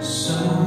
So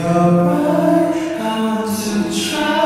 You're my to try.